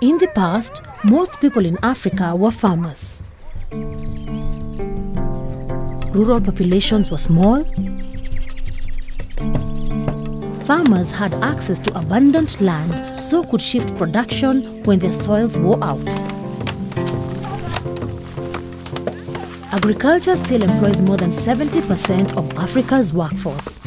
In the past, most people in Africa were farmers. Rural populations were small. Farmers had access to abundant land so could shift production when their soils wore out. Agriculture still employs more than 70% of Africa's workforce.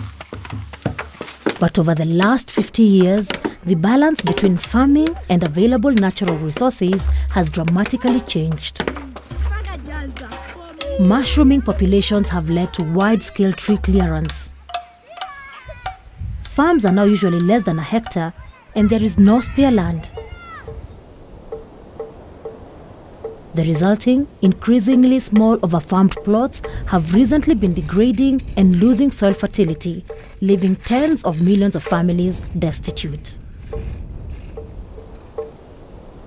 But over the last 50 years, the balance between farming and available natural resources has dramatically changed. Mushrooming populations have led to wide scale tree clearance. Farms are now usually less than a hectare, and there is no spare land. The resulting, increasingly small overfarmed plots have recently been degrading and losing soil fertility, leaving tens of millions of families destitute.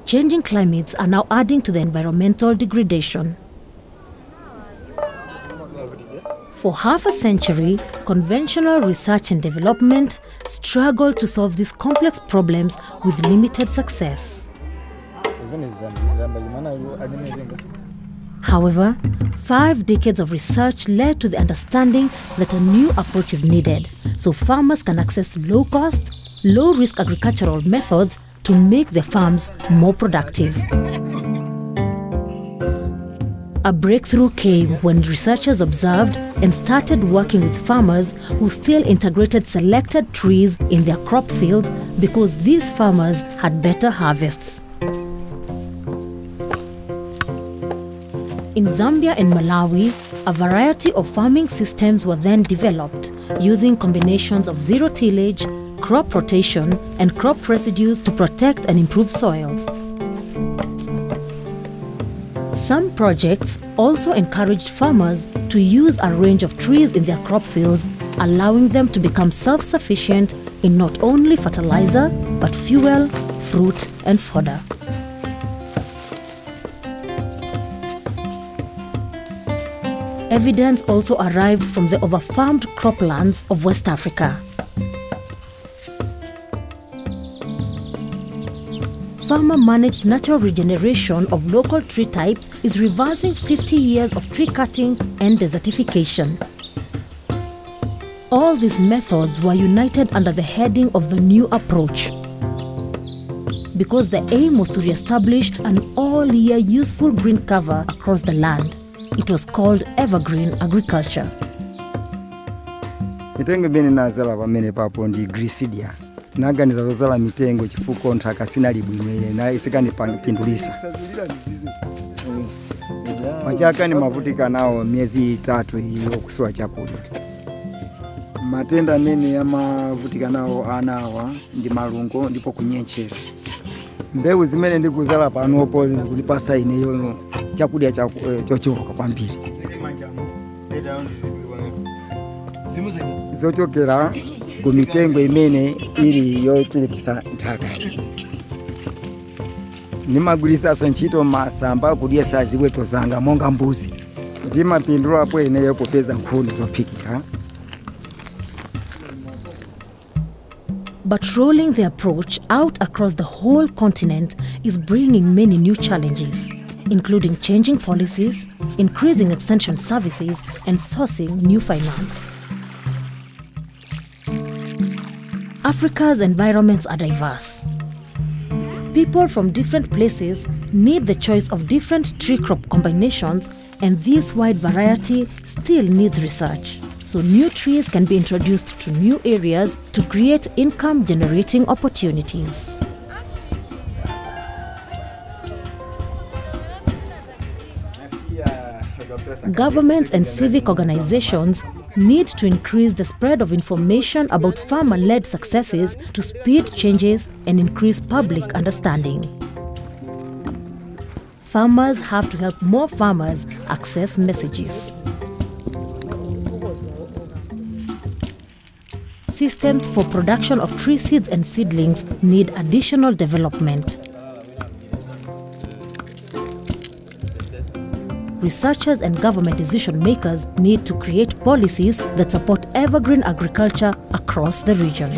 Changing climates are now adding to the environmental degradation. For half a century, conventional research and development struggled to solve these complex problems with limited success. However, five decades of research led to the understanding that a new approach is needed so farmers can access low cost, low risk agricultural methods to make the farms more productive. A breakthrough came when researchers observed and started working with farmers who still integrated selected trees in their crop fields because these farmers had better harvests. In Zambia and Malawi, a variety of farming systems were then developed using combinations of zero tillage, crop rotation, and crop residues to protect and improve soils. Some projects also encouraged farmers to use a range of trees in their crop fields, allowing them to become self sufficient in not only fertilizer, but fuel, fruit, and fodder. Evidence also arrived from the overfarmed croplands of West Africa. Farmer managed natural regeneration of local tree types is reversing 50 years of tree cutting and desertification. All these methods were united under the heading of the new approach because the aim was to re-establish an all-year useful green cover across the land. It was called evergreen agriculture. mitengo imene nazala pamene papo ndi grisidia naganiza zozala mitengo chifukwa na sinali bwino naye sikanipindulisa machaka nimavutika nawo miezi itatu iyo kusiwa chakudya matenda amene ya nawo nao anawa ndi malungo ndipo kunyenchera mbewu zimene ndikuzala panopo zikundipasa ineyo chakudya chochoka eh, chochuluka kwambiri. Zochokera ku mitengo imene ili yochulukisa nthaka nimagwirisaso ntchito masamba kudyesa ziweto zanga monga mbuzi ndimapindulapo ineyo popeza nkhuni zophikira But rolling the approach out across the whole continent is bringing many new challenges, including changing policies, increasing extension services, and sourcing new finance. Africa's environments are diverse. People from different places need the choice of different tree crop combinations, and this wide variety still needs research. So, new trees can be introduced to new areas to create income generating opportunities. Governments and civic organizations need to increase the spread of information about farmer led successes to speed changes and increase public understanding. Farmers have to help more farmers access messages. Systems for production of tree seeds and seedlings need additional development. Researchers and government decision makers need to create policies that support evergreen agriculture across the region.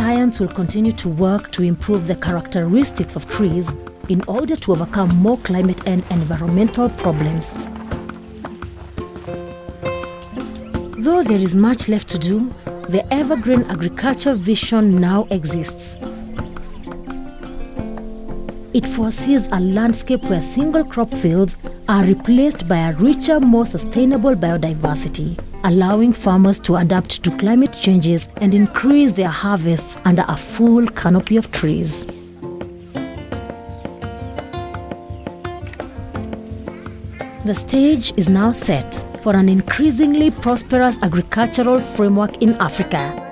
science will continue to work to improve the characteristics of trees in order to overcome more climate and environmental problems. Though there is much left to do, the evergreen agriculture vision now exists. It foresees a landscape where single crop fields are replaced by a richer, more sustainable biodiversity, allowing farmers to adapt to climate changes and increase their harvests under a full canopy of trees. The stage is now set for an increasingly prosperous agricultural framework in Africa